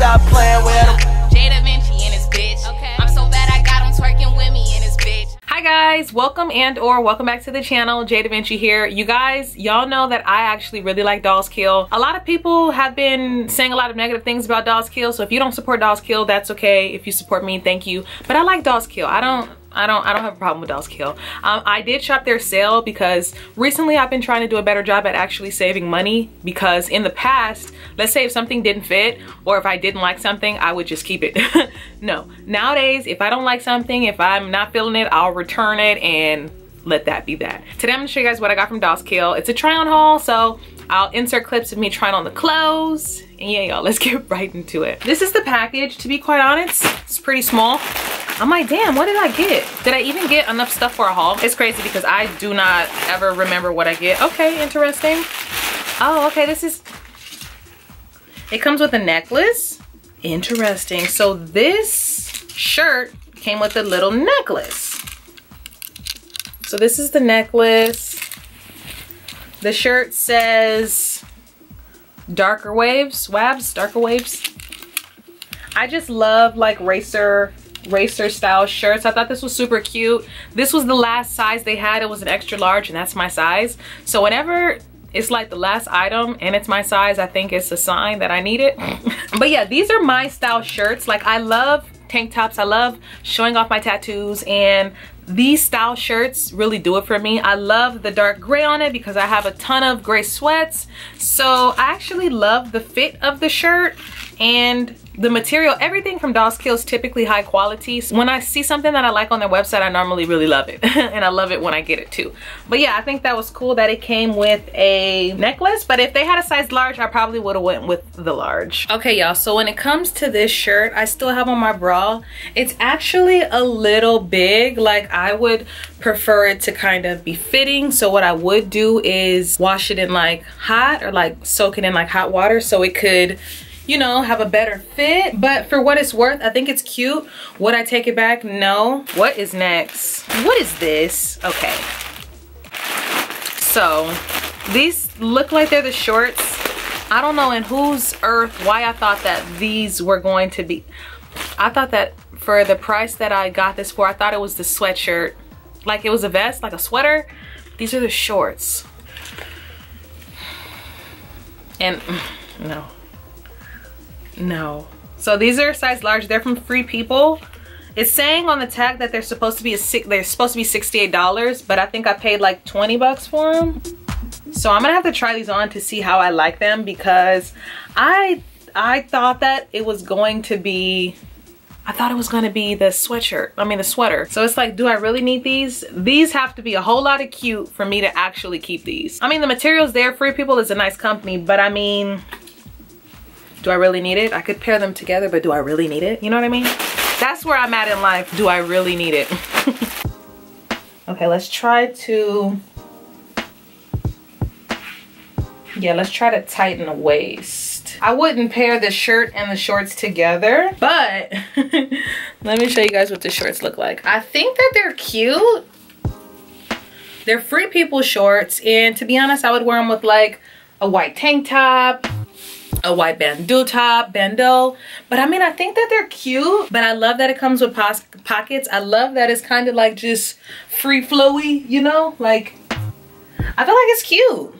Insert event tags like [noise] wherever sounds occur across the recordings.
stop playing with him. J Devinci in his bitch. Okay. I'm so bad I got him twerking with me in his bitch. Hi guys, welcome and or welcome back to the channel. J Devinci here. You guys, y'all know that I actually really like Dolls Kill. A lot of people have been saying a lot of negative things about Dolls Kill, so if you don't support Dolls Kill, that's okay. If you support me, thank you. But I like Dolls Kill. I don't I don't I don't have a problem with Dolls Kill. Um, I did shop their sale because recently I've been trying to do a better job at actually saving money because in the past, let's say if something didn't fit or if I didn't like something, I would just keep it. [laughs] no, nowadays if I don't like something, if I'm not feeling it, I'll return it and let that be that. Today I'm gonna show you guys what I got from Dolls Kill. It's a try on haul, so I'll insert clips of me trying on the clothes. And yeah, y'all, let's [laughs] get right into it. This is the package, to be quite honest. It's pretty small. I'm like, damn, what did I get? Did I even get enough stuff for a haul? It's crazy because I do not ever remember what I get. Okay, interesting. Oh, okay, this is, it comes with a necklace. Interesting. So this shirt came with a little necklace. So this is the necklace. The shirt says darker waves, wabs, darker waves. I just love like racer racer style shirts. I thought this was super cute. This was the last size they had. It was an extra large and that's my size. So whenever it's like the last item and it's my size, I think it's a sign that I need it. [laughs] but yeah, these are my style shirts. Like I love tank tops. I love showing off my tattoos and these style shirts really do it for me. I love the dark gray on it because I have a ton of gray sweats. So I actually love the fit of the shirt and the material, everything from Dolls Kill is typically high quality. When I see something that I like on their website, I normally really love it. [laughs] and I love it when I get it too. But yeah, I think that was cool that it came with a necklace. But if they had a size large, I probably would have went with the large. Okay, y'all, so when it comes to this shirt, I still have on my bra. It's actually a little big. Like I would prefer it to kind of be fitting. So what I would do is wash it in like hot or like soak it in like hot water so it could you know, have a better fit. But for what it's worth, I think it's cute. Would I take it back? No. What is next? What is this? Okay. So, these look like they're the shorts. I don't know in whose earth why I thought that these were going to be. I thought that for the price that I got this for, I thought it was the sweatshirt. Like it was a vest, like a sweater. These are the shorts. And mm, no, no. So these are size large. They're from Free People. It's saying on the tag that they're supposed to be a six, they're supposed to be $68, but I think I paid like 20 bucks for them. So I'm gonna have to try these on to see how I like them because I I thought that it was going to be I thought it was gonna be the sweatshirt, I mean the sweater. So it's like, do I really need these? These have to be a whole lot of cute for me to actually keep these. I mean, the materials there, Free People is a nice company, but I mean, do I really need it? I could pair them together, but do I really need it? You know what I mean? That's where I'm at in life. Do I really need it? [laughs] okay, let's try to, yeah, let's try to tighten the waist. I wouldn't pair the shirt and the shorts together, but [laughs] let me show you guys what the shorts look like. I think that they're cute. They're free people shorts, and to be honest, I would wear them with like a white tank top, a white bandeau top, bandeau. But I mean, I think that they're cute, but I love that it comes with pockets. I love that it's kind of like just free flowy, you know? Like, I feel like it's cute.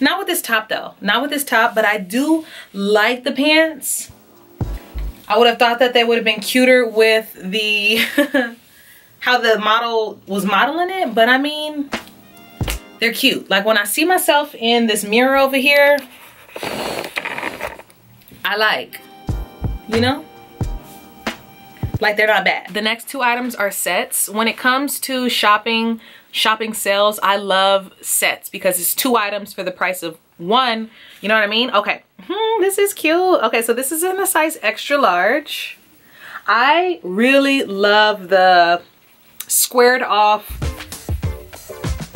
Not with this top though, not with this top, but I do like the pants. I would have thought that they would have been cuter with the, [laughs] how the model was modeling it, but I mean, they're cute. Like when I see myself in this mirror over here, I like, you know? Like they're not bad. The next two items are sets. When it comes to shopping, shopping sales, I love sets because it's two items for the price of one. You know what I mean? Okay, hmm, this is cute. Okay, so this is in a size extra large. I really love the squared off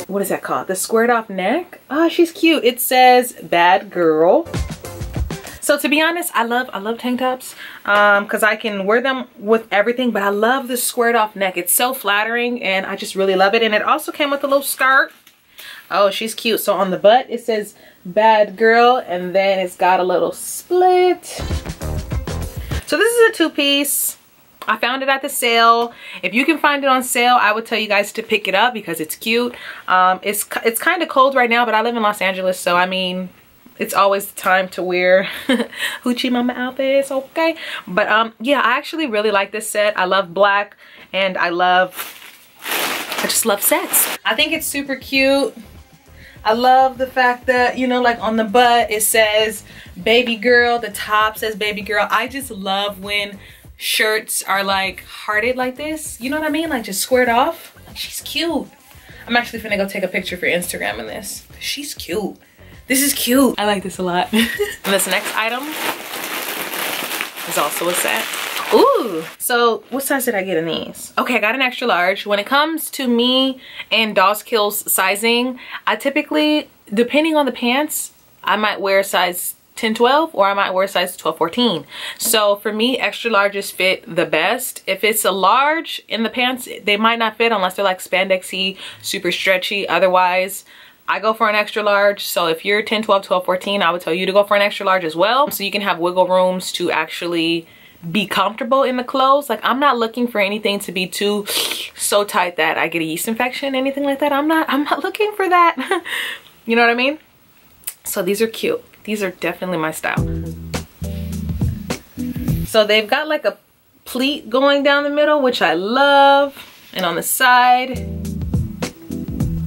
what is that called? The squared off neck? Oh, she's cute. It says bad girl. So to be honest, I love I love tank tops um, because I can wear them with everything, but I love the squared off neck. It's so flattering and I just really love it. And it also came with a little skirt. Oh, she's cute. So on the butt, it says bad girl and then it's got a little split. So this is a two-piece. I found it at the sale. If you can find it on sale, I would tell you guys to pick it up because it's cute. Um, it's it's kind of cold right now, but I live in Los Angeles, so I mean, it's always the time to wear [laughs] hoochie mama outfits, okay? But um, yeah, I actually really like this set. I love black and I love, I just love sets. I think it's super cute. I love the fact that, you know, like on the butt, it says baby girl, the top says baby girl. I just love when shirts are like hearted like this. You know what I mean? Like just squared off. She's cute. I'm actually finna go take a picture for Instagram in this. She's cute. This is cute. I like this a lot. [laughs] and this next item is also a set. Ooh, so what size did I get in these? Okay, I got an extra large. When it comes to me and Dolls Kill's sizing, I typically, depending on the pants, I might wear size 10 12 or I might wear size 12 14 so for me extra larges fit the best if it's a large in the pants they might not fit unless they're like spandexy super stretchy otherwise I go for an extra large. So if you're 10, 12, 12, 14, I would tell you to go for an extra large as well. So you can have wiggle rooms to actually be comfortable in the clothes. Like I'm not looking for anything to be too [sniffs] so tight that I get a yeast infection, anything like that. I'm not, I'm not [laughs] looking for that. [laughs] you know what I mean? So these are cute. These are definitely my style. So they've got like a pleat going down the middle, which I love. And on the side,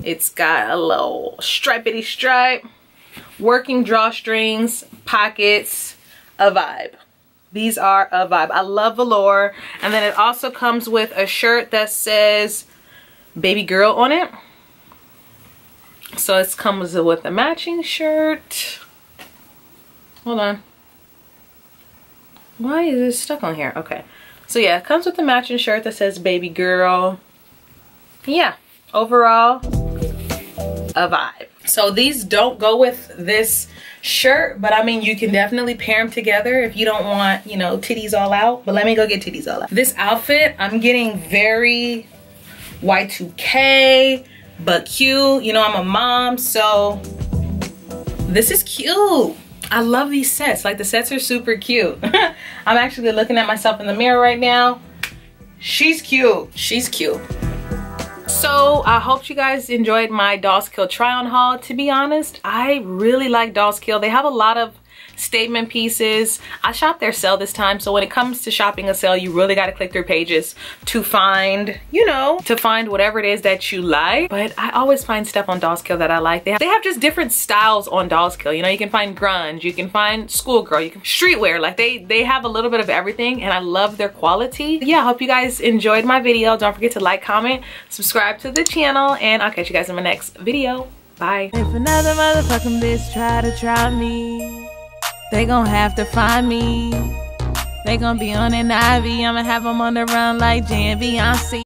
it's got a little stripety stripe, working drawstrings, pockets, a vibe. These are a vibe. I love velour. And then it also comes with a shirt that says baby girl on it. So it comes with a matching shirt. Hold on. Why is it stuck on here? Okay. So yeah, it comes with a matching shirt that says baby girl. Yeah, overall, a vibe. So these don't go with this shirt, but I mean, you can definitely pair them together if you don't want, you know, titties all out. But let me go get titties all out. This outfit, I'm getting very Y2K, but cute. You know, I'm a mom, so this is cute. I love these sets. Like the sets are super cute. [laughs] I'm actually looking at myself in the mirror right now. She's cute. She's cute. So I hope you guys enjoyed my Dolls Kill try on haul. To be honest, I really like Dolls Kill. They have a lot of statement pieces. I shop their sale this time. So when it comes to shopping a sale, you really got to click through pages to find, you know, to find whatever it is that you like. But I always find stuff on Dolls Kill that I like. They have, they have just different styles on Dolls Kill. You know, you can find grunge, you can find schoolgirl, you can streetwear. Like they, they have a little bit of everything and I love their quality. Yeah, I hope you guys enjoyed my video. Don't forget to like, comment, subscribe to the channel and I'll catch you guys in my next video. Bye. If another motherfucking bitch try to try me they gon' have to find me. They gon' be on an IV. I'ma have them on the run like Jan Beyonce.